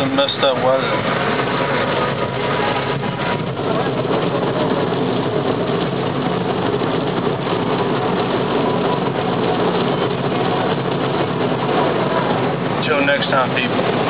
some messed up weather. Until next time, people.